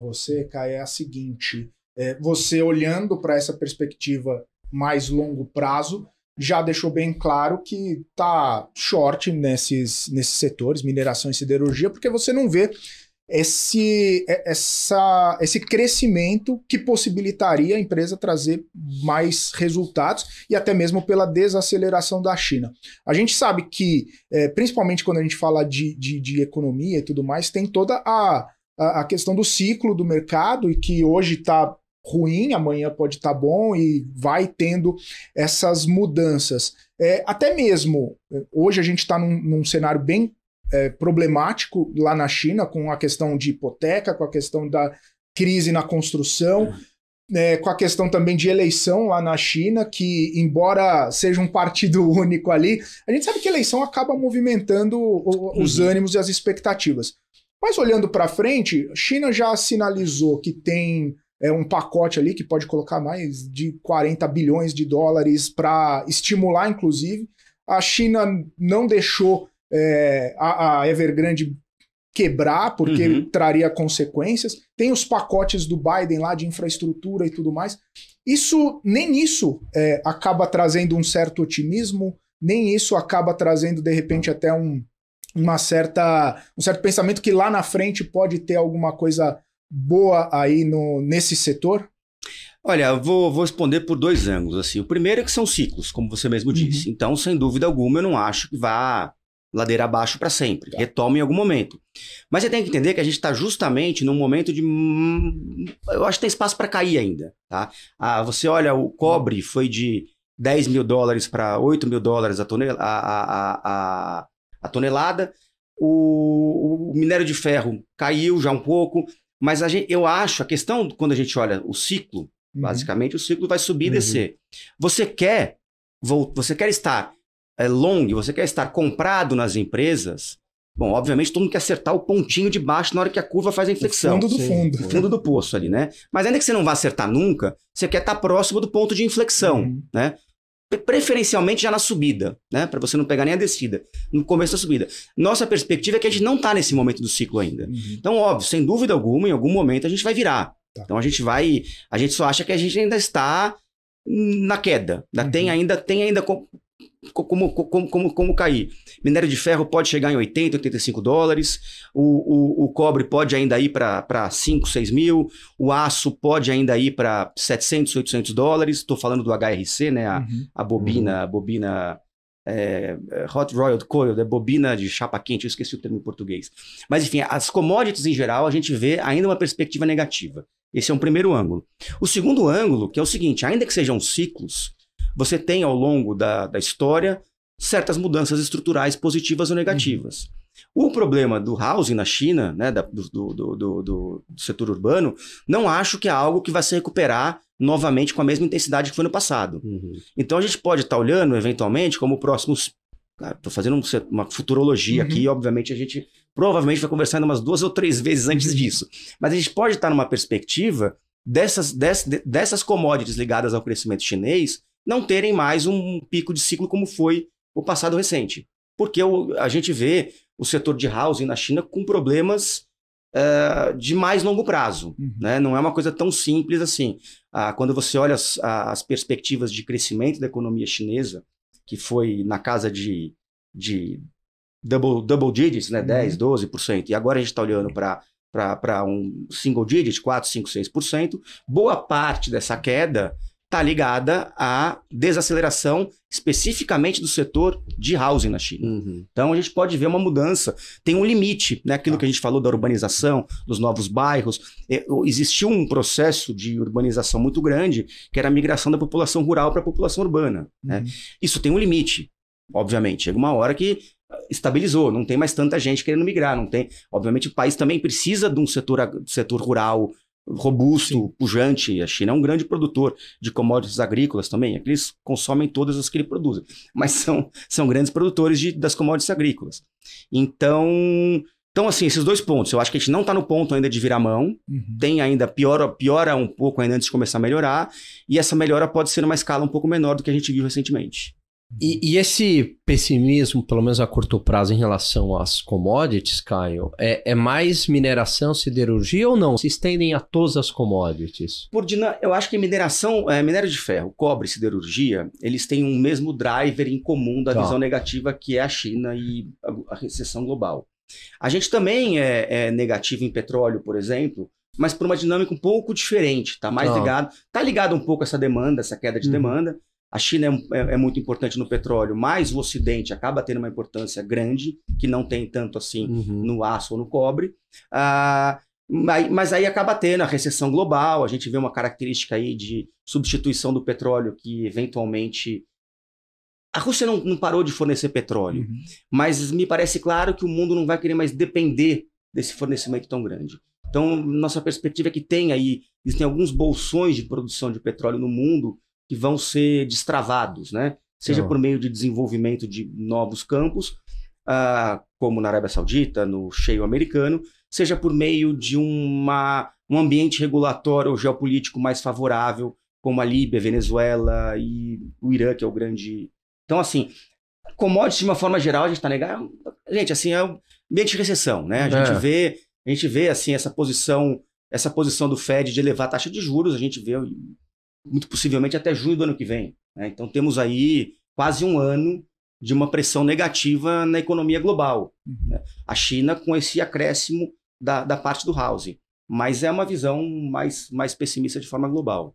você, Caio, é a seguinte: é, você olhando para essa perspectiva mais longo prazo, já deixou bem claro que tá short nesses, nesses setores, mineração e siderurgia, porque você não vê esse, essa, esse crescimento que possibilitaria a empresa trazer mais resultados e até mesmo pela desaceleração da China. A gente sabe que, é, principalmente quando a gente fala de, de, de, economia e tudo mais, tem toda a, a, a questão do ciclo do mercado e que hoje está ruim, amanhã pode estar tá bom e vai tendo essas mudanças. É, até mesmo, hoje a gente está num, num cenário bem é, problemático lá na China, com a questão de hipoteca, com a questão da crise na construção, é, com a questão também de eleição lá na China, que, embora seja um partido único ali, a gente sabe que eleição acaba movimentando o, os uhum. ânimos e as expectativas. Mas olhando para frente, China já sinalizou que tem é, um pacote ali que pode colocar mais de 40 bilhões de dólares para estimular, inclusive. A China não deixou é, a, a, Evergrande quebrar, porque uhum. traria consequências. Tem os pacotes do Biden lá de infraestrutura e tudo mais. Isso, nem isso é, acaba trazendo um certo otimismo, nem isso acaba trazendo, de repente, até um, uma certa, um certo pensamento que lá na frente pode ter alguma coisa boa aí no, nesse setor? Olha, vou, vou responder por dois ângulos. Assim. O primeiro é que são ciclos, como você mesmo uhum. disse. Então, sem dúvida alguma, eu não acho que vá ladeira abaixo para sempre. Tá. Retoma em algum momento. Mas você tem que entender que a gente está justamente num momento de. Eu acho que tem espaço para cair ainda. Tá? Ah, você olha, o cobre foi de 10 mil dólares para 8 mil dólares a, tonel a, a, a, a tonelada. O, o, minério de ferro caiu já um pouco. Mas a gente, eu acho, a questão, quando a gente olha o ciclo, uhum. basicamente, o ciclo vai subir e uhum. descer. Você quer, você quer estar é, long, você quer estar comprado nas empresas, bom, obviamente todo mundo quer acertar o pontinho de baixo na hora que a curva faz a inflexão. O fundo do fundo. O fundo do poço ali, né? Mas ainda que você não vá acertar nunca, você quer estar próximo do ponto de inflexão, uhum. né? Preferencialmente já na subida, né? Para você não pegar nem a descida, no começo da subida. Nossa perspectiva é que a gente não está nesse momento do ciclo ainda. Uhum. Então, óbvio, sem dúvida alguma, em algum momento a gente vai virar. Tá. Então a gente vai. A gente só acha que a gente ainda está na queda. Uhum. Tem ainda, tem ainda como, como, como, como cair. Minério de ferro pode chegar em 80, 85 dólares, o, o, o cobre pode ainda ir para 5, 6 mil, o aço pode ainda ir para 700, 800 dólares. Estou falando do HRC, né? A, uhum. a bobina, uhum. a bobina é, Hot Rolled Coil, é bobina de chapa quente, eu esqueci o termo em português. Mas enfim, as commodities em geral, a gente vê ainda uma perspectiva negativa. Esse é um primeiro ângulo. O segundo ângulo, que é o seguinte, ainda que sejam ciclos, você tem ao longo da, da história certas mudanças estruturais positivas ou negativas. Uhum. O problema do housing na China, né, da, do, do, do, do, setor urbano, não acho que é algo que vai se recuperar novamente com a mesma intensidade que foi no passado. Uhum. Então a gente pode estar tá olhando, eventualmente, como próximos. Estou fazendo uma futurologia uhum. aqui, obviamente a gente provavelmente vai conversar umas duas ou três vezes antes uhum. disso. Mas a gente pode estar tá numa perspectiva dessas, dessas, dessas commodities ligadas ao crescimento chinês não terem mais um pico de ciclo como foi o passado recente. Porque o, a gente vê o setor de housing na China com problemas uh, de mais longo prazo. Uhum. Né? Não é uma coisa tão simples assim. Uh, quando você olha as, as, perspectivas de crescimento da economia chinesa, que foi na casa de, de double, double digits, né? Uhum. 10, 12%, e agora a gente está olhando para para um single digit, 4, 5, 6%, boa parte dessa queda está ligada à desaceleração especificamente do setor de housing na China. Uhum. Então a gente pode ver uma mudança, tem um limite, né? Aquilo ah. que a gente falou da urbanização, dos novos bairros, é, existiu um processo de urbanização muito grande, que era a migração da população rural para a população urbana. Né? Uhum. Né? Isso tem um limite, obviamente. Chega uma hora que estabilizou, não tem mais tanta gente querendo migrar, não tem. Obviamente o país também precisa de um setor, setor rural robusto, Sim. pujante. A China é um grande produtor de commodities agrícolas também. Aqui eles consomem todas as que ele produz, mas são, são grandes produtores de, das commodities agrícolas. Então, então, assim, esses dois pontos. Eu acho que a gente não está no ponto ainda de virar mão. Uhum. Tem ainda, piora, piora um pouco ainda antes de começar a melhorar. E essa melhora pode ser numa escala um pouco menor do que a gente viu recentemente. E, e, esse pessimismo, pelo menos a curto prazo, em relação às commodities, Caio, é, é, mais mineração, siderurgia ou não? Se estendem a todas as commodities? Por eu acho que mineração, é, minério de ferro, cobre, siderurgia, eles têm um mesmo driver em comum da tá. visão negativa que é a China e a, a recessão global. A gente também é, é negativo em petróleo, por exemplo, mas por uma dinâmica um pouco diferente. Está mais tá. ligado, está ligado um pouco a essa demanda, essa queda de uhum. demanda. A China é, é, é, muito importante no petróleo, mas o Ocidente acaba tendo uma importância grande, que não tem tanto assim uhum. no aço ou no cobre. Ah, mas aí acaba tendo a recessão global, a gente vê uma característica aí de substituição do petróleo que eventualmente. A Rússia não, não parou de fornecer petróleo, uhum. mas me parece claro que o mundo não vai querer mais depender desse fornecimento tão grande. Então, nossa perspectiva é que tem aí, existem alguns bolsões de produção de petróleo no mundo que vão ser destravados, né? Seja por meio de desenvolvimento de novos campos, uh, como na Arábia Saudita, no cheio americano, seja por meio de uma, um ambiente regulatório ou geopolítico mais favorável, como a Líbia, Venezuela e o Irã, que é o grande. Então, assim, commodities de uma forma geral, a gente está negando. Gente, assim, é um ambiente de recessão, né? A gente é. vê, a gente vê assim essa posição, essa posição do Fed de elevar a taxa de juros, a gente vê muito possivelmente até junho do ano que vem. Né? Então temos aí quase um ano de uma pressão negativa na economia global. Uhum. Né? A China com esse acréscimo da, da parte do housing. Mas é uma visão mais, mais pessimista de forma global.